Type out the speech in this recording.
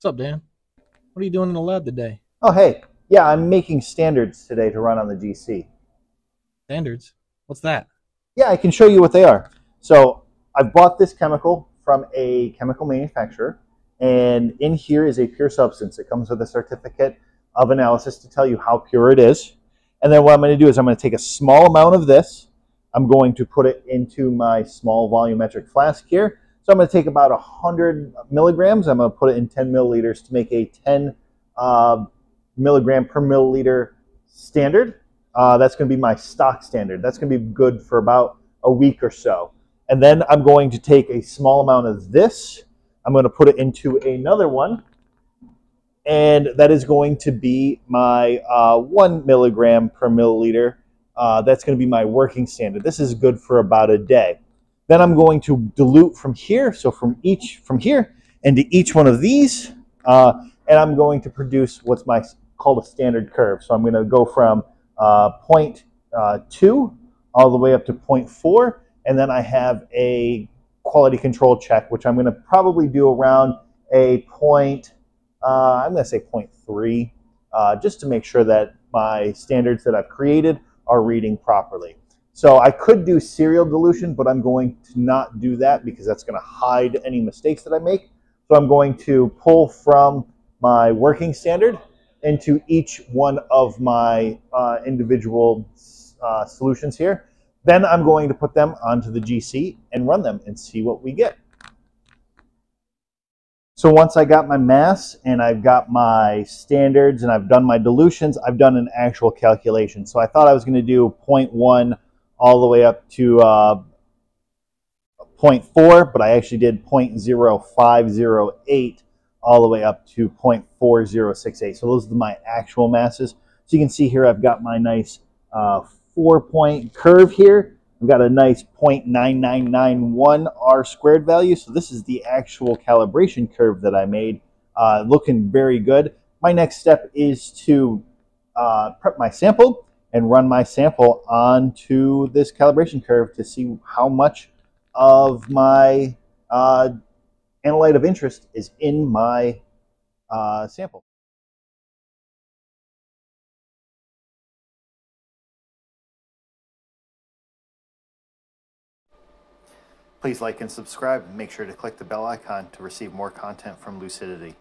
What's up, Dan? What are you doing in the lab today? Oh, hey. Yeah, I'm making standards today to run on the GC. Standards? What's that? Yeah, I can show you what they are. So I've bought this chemical from a chemical manufacturer, and in here is a pure substance. It comes with a certificate of analysis to tell you how pure it is. And then what I'm going to do is I'm going to take a small amount of this. I'm going to put it into my small volumetric flask here. So I'm going to take about 100 milligrams. I'm going to put it in 10 milliliters to make a 10 uh, milligram per milliliter standard. Uh, that's going to be my stock standard. That's going to be good for about a week or so. And then I'm going to take a small amount of this. I'm going to put it into another one and that is going to be my uh, one milligram per milliliter. Uh, that's going to be my working standard. This is good for about a day. Then I'm going to dilute from here, so from each from here into each one of these, uh, and I'm going to produce what's my called a standard curve. So I'm going to go from uh, point uh, two all the way up to point four, and then I have a quality control check, which I'm going to probably do around a point uh, I'm going to say 0.3, uh, just to make sure that my standards that I've created are reading properly. So I could do serial dilution, but I'm going to not do that because that's going to hide any mistakes that I make. So I'm going to pull from my working standard into each one of my uh, individual uh, solutions here. Then I'm going to put them onto the GC and run them and see what we get. So once I got my mass and I've got my standards and I've done my dilutions, I've done an actual calculation. So I thought I was going to do 0.1 all the way up to uh, 0.4, but I actually did 0.0508 all the way up to 0.4068. So those are my actual masses. So you can see here I've got my nice uh, four-point curve here. I've got a nice 0.9991 R squared value. So this is the actual calibration curve that I made. Uh, looking very good. My next step is to uh, prep my sample and run my sample onto this calibration curve to see how much of my uh, analyte of interest is in my uh, sample. Please like and subscribe make sure to click the bell icon to receive more content from Lucidity.